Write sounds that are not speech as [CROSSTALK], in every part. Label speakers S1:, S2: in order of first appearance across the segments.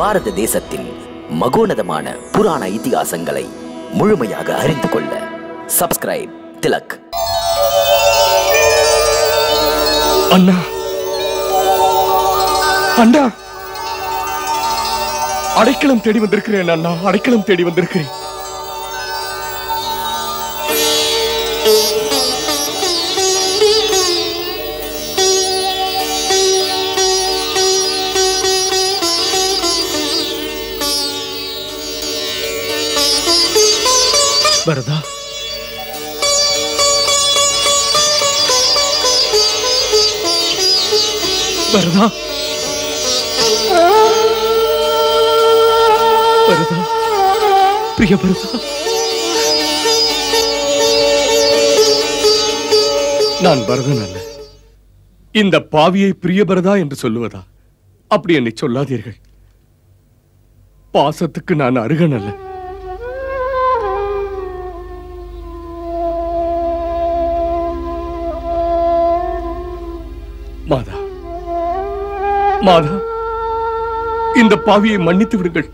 S1: பாரத தேசத்தின் மகோனதமான புராண இதிகாசங்களை முழுமையாக அறிந்து கொள்ள சப்ஸ்கிரைப் திலக்.
S2: அண்ணா. அண்ணா. அடைக்கலம் தேடி வந்திருக்கிறேன் அண்ணா. அடைக்கலம் தேடி வந்திருக்கிறேன்.
S3: பரதா. பரதா. பரதா. பிரிய பரதா.
S2: நான் பரதன் அல்ல. இந்த பாவியை பிரியபரதா என்று சொல்லுவதா? அப்படி என்னை சொல்லாதீர்கள். பாசத்துக்கு நான் அருகன் அல்ல. மாதா. மாதா இந்த பாவியை மன்னித்து விடுங்கள்.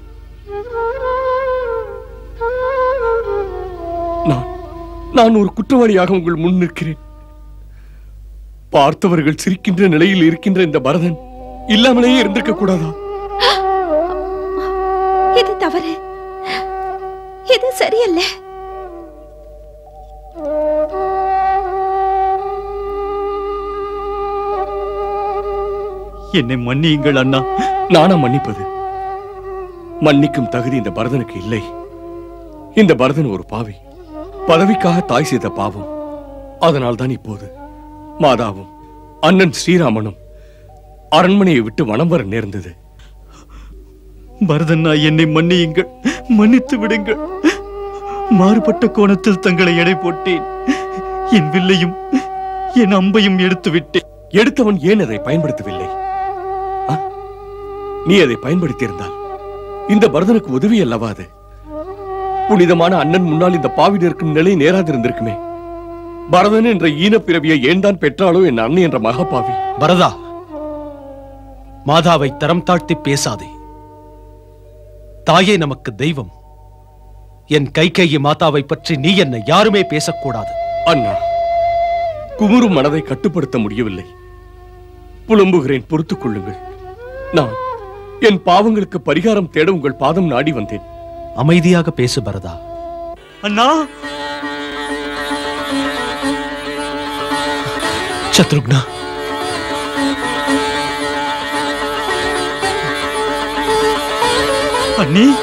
S2: நான் நான் ஒரு குற்றவாளியாக உங்கள் முன் நிற்கிறேன். பார்த்தவர்கள் சிரிக்கின்ற நிலையில் இருக்கின்ற இந்த பரதன் இல்லாமலேயே இருந்திருக்க கூடாதா?
S4: இது தவறு. இது சரியல்ல.
S3: என்னை மன்னியுங்கள் அண்ணா.
S2: நானா மன்னிப்பது? மன்னிக்கும் தகுதி இந்த பரதனுக்கு இல்லை. இந்த பரதன் ஒரு பாவி. பதவிக்காக தாய் செய்த பாவம். அதனால்தான் இப்போது மாதாவும் அண்ணன் ஸ்ரீராமனும் அரண்மனையை விட்டு வனம் வர நேர்ந்தது.
S3: பரதண்ணா என்னை மன்னியுங்கள். மன்னித்து விடுங்கள். மாறுபட்ட கோணத்தில் தங்களை எடை போட்டேன். என் வில்லையும் என் அம்பையும் எடுத்து விட்டேன்
S2: எடுத்தவன் ஏன் அதை பயன்படுத்தவில்லை? நீ அதை பயன்படுத்தியிருந்தால். இந்த பரதனுக்கு உதவி அல்லவா அது? புனிதமான அண்ணன் முன்னால் இந்த பாவிட இருக்கும் நிலை நேராதிருந்திருக்குமே. பரதன் என்ற ஈனப்பிறவியை ஏன் தான் பெற்றாளோ என் அண்ணன் என்ற மகாபாவி.
S5: பரதா மாதாவை தரம் தாழ்த்தி பேசாதே. தாயே நமக்கு தெய்வம். என் கைகேயி மாதாவை பற்றி நீ என்னை யாருமே பேசக்கூடாது.
S2: அண்ணா குமுறும் மனதை கட்டுப்படுத்த முடியவில்லை. புலம்புகிறேன் பொறுத்துக் கொள்ளுங்கள். நான் என் பாவங்களுக்கு பரிகாரம் தேட உங்கள் பாதம் நாடி வந்தேன்.
S5: அமைதியாக பேசு பரதா.
S3: அண்ணா!
S5: சத்ருக்னா.
S3: அண்ணி!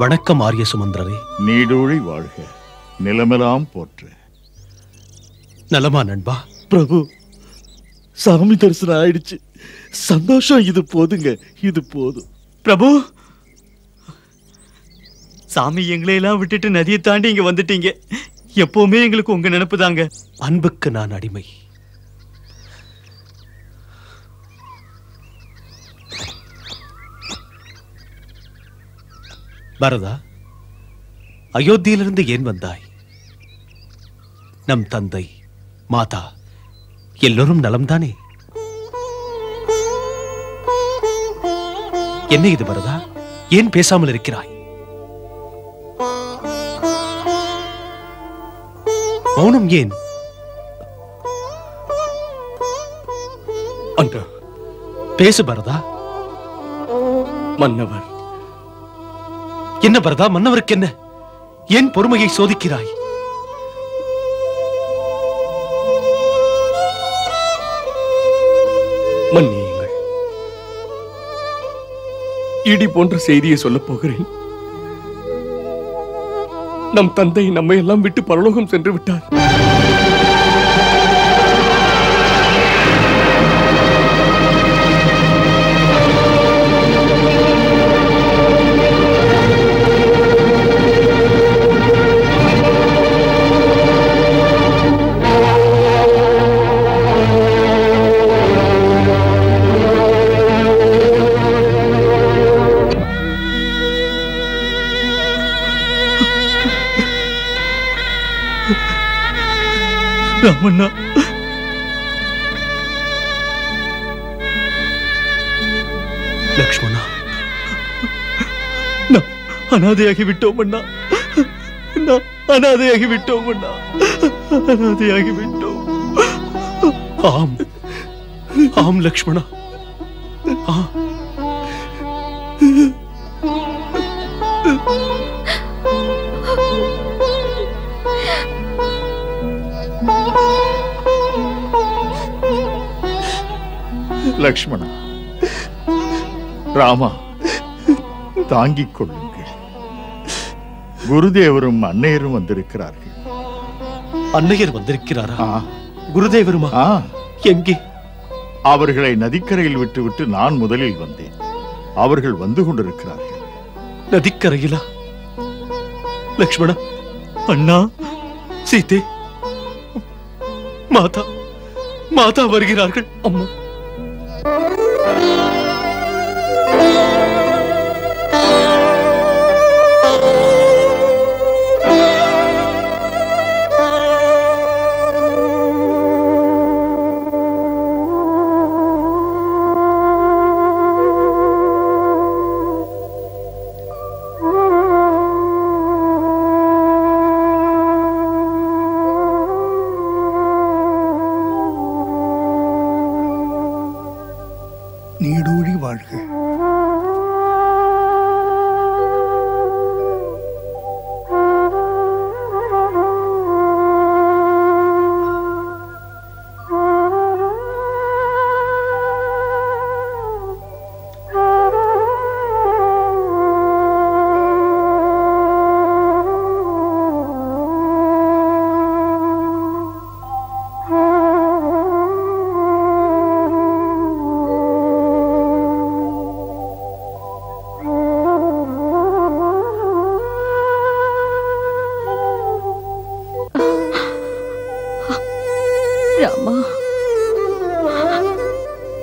S5: வணக்கம் ஆரிய சுமந்திரரே.
S6: நீடூழி வாழ்க. நிலமெல்லாம் போற்று.
S5: நலமா நண்பா.
S7: பிரபு சாமி தரிசனம் ஆயிடுச்சு. சந்தோஷம் இது போதுங்க இது போதும்.
S3: பிரபு சாமி எங்களை எல்லாம் விட்டுட்டு நதியை தாண்டி இங்க வந்துட்டீங்க. எப்பவுமே எங்களுக்கு உங்க நினைப்பு தாங்க
S5: அன்புக்கு நான் அடிமை. பரதா அயோத்தியிலிருந்து ஏன் வந்தாய்? நம் தந்தை மாதா எல்லோரும் நலம்தானே? என்ன இது பரதா? ஏன் பேசாமல் இருக்கிறாய்? மௌனம் ஏன்?
S2: அண்ணா
S5: பேசு பரதா.
S2: மன்னவர்
S5: என்ன பரதா மன்னவருக்கு என்ன? ஏன் பொறுமையை சோதிக்கிறாய்?
S2: மன்னியுங்கள். இடி போன்ற செய்தியை சொல்லப் போகிறேன். நம் தந்தை நம்மை எல்லாம் விட்டு பரலோகம் சென்று விட்டார்.
S3: ராமண்ணா
S5: லக்ஷ்மணா.
S3: நாம் அனாதையாகி விட்டோம் அண்ணா நாம் அனாதையாகி விட்டோம் அண்ணா அனாதையாகி விட்டோம்
S5: ஆம். ஆம் லக்ஷ்மணா. ஆ.
S6: லக்ஷ்மணா ராமா தாங்கிக் கொள்ளுங்கள். குருதேவரும் அன்னையரும் வந்திருக்கிறார்கள்.
S5: அன்னையர் வந்திருக்கிறாரா? குருதேவருமா? எங்கே?
S6: அவர்களை நதிக்கரையில் விட்டுவிட்டு நான் முதலில் வந்தேன். அவர்கள் வந்து கொண்டிருக்கிறார்கள்.
S5: நதிக்கரையிலா? லக்ஷ்மணா
S3: அண்ணா
S5: சீதே மாதா மாதா வருகிறார்கள். அம்மா.
S8: Oh, my
S4: God.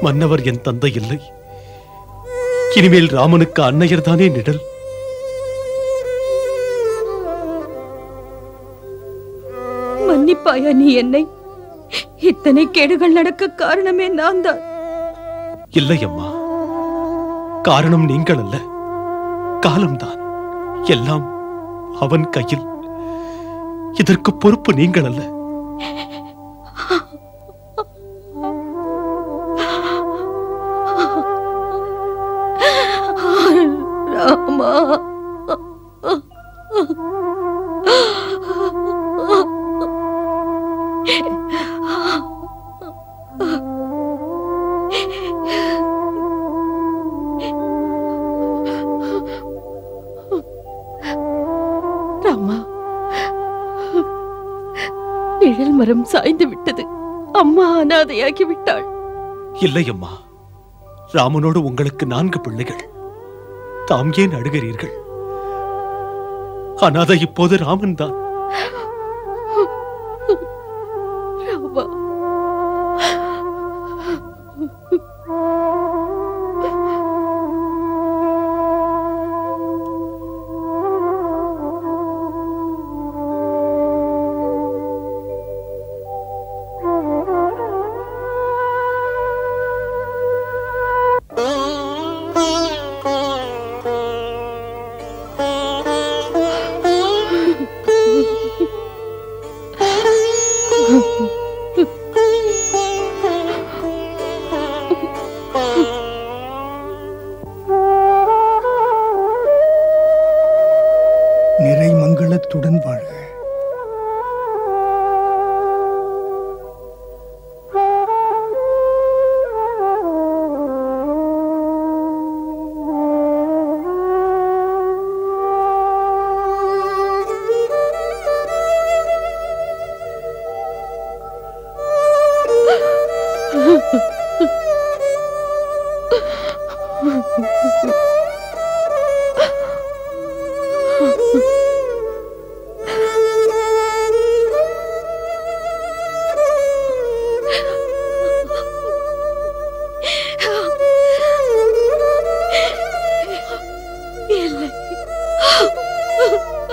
S5: மன்னவர் என் தந்தை இல்லை. இனிமேல் ராமனுக்கு அன்னையர் தானே நிழல்
S4: மன்னிப்பாயா நீ என்னை? இத்தனை கேடுகள் நடக்க காரணமே நான் தான்
S5: இல்லை அம்மா. காரணம் நீங்கள் அல்ல. காலம்தான். எல்லாம் அவன் கையில். இதற்கு பொறுப்பு நீங்கள் அல்ல.
S4: மரம் சாய்ந்து விட்டது. அம்மா அனாதையாகி விட்டாள்
S5: இல்லை அம்மா. ராமனோடு உங்களுக்கு நான்கு பிள்ளைகள். தாம் ஏன் அழுகிறீர்கள்? அனாதை இப்போது ராமன் தான்
S8: மங்களத்துடன் வாழ்க
S4: இல்லை [LAUGHS]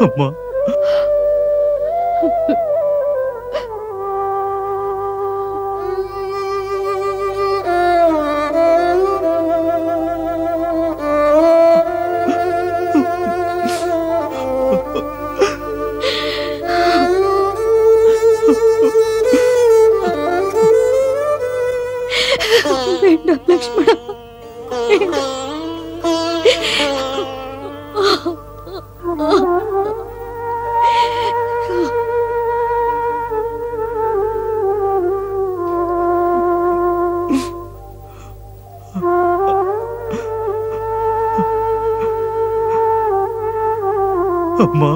S3: அம்மா
S4: வேண்டாம்
S3: அம்மா